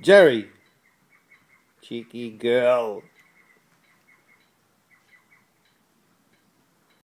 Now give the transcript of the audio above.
Jerry. Cheeky girl.